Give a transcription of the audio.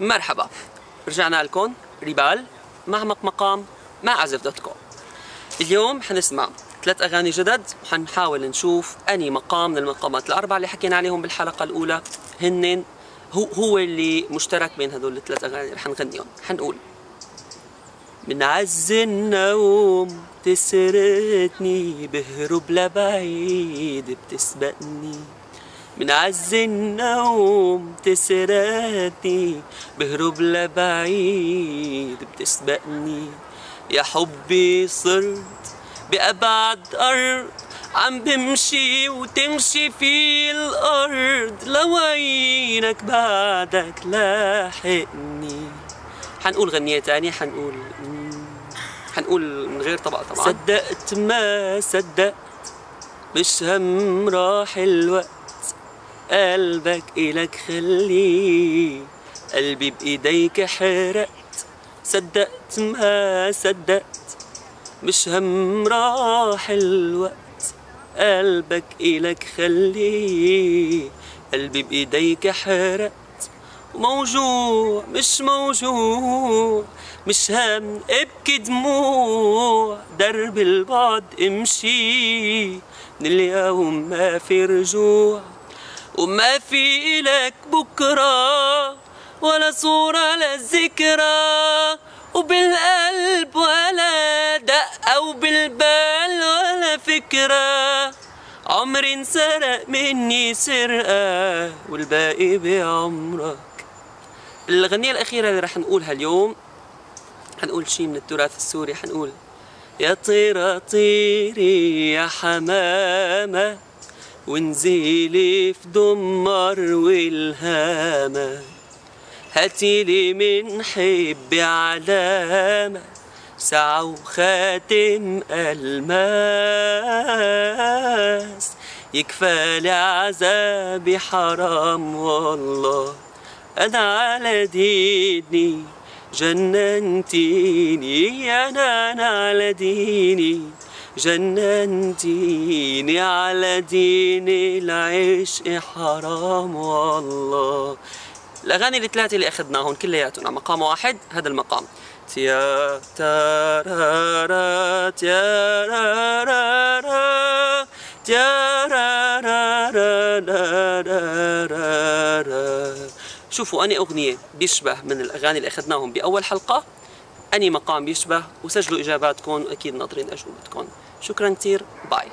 مرحبا. رجعنا لكم ريبال مع مقام مع عزف dot com. اليوم حنسمع ثلاث أغاني جدد وحنحاول نشوف أني مقام من المقامات الأربعة اللي حكينا عليهم بالحلقة الأولى. هن هو هو اللي مشترك بين هدول الثلاث أغاني اللي حنغنيهم. حنقول. من عز النوم تسرقني بهرب لبعيد بتسبقني. من عز النوم تسرقني بهرب لبعيد بتسبقني. يا حبي صرت بأبعد أرض عم بمشي وتمشي في الأرض. لوينك بعدك لاحقني. حنقول غنية تانية حنقول حنقول من غير طبقة طبعا. صدقت ما صدقت مش هم راح الوقت. قلبك إلك خليه قلبي بإيديك حرقت. صدقت ما صدقت. مش هم راح الوقت. قلبك إلك خليه قلبي بإيديك حرقت. موجوع مش موجوع. مش هم ابكي دموع. درب البعد امشي. من اليوم ما في رجوع. وما في إلك بكرة ولا صورة للذكرى وبالقلب ولا دقة وبالبال ولا فكرة. عمري انسرق مني سرقة والباقي بعمرك. الغنية الأخيرة اللي رح نقولها اليوم حنقول شي من التراث السوري حنقول يا طيرة طيري يا حمامة. ونزيلي في دمر والهامة. هاتيلي من حبي علامة ساعة وخاتم ألماس. يكفى لي عذابي حرام والله. أنا على ديني جننتيني. أنا أنا على ديني. جننتيني على ديني العشق حرام والله. الأغاني الثلاثة اللي أخذناهم كلياتنا مقام واحد هذا المقام. تيا تارارا تيارارا تيارارا شوفوا أني أغنية بيشبه من الأغاني اللي أخذناهم بأول حلقة. أني مقام بيشبه وسجلوا إجاباتكم وأكيد ناطرين أجوبتكم شكرا كثير باي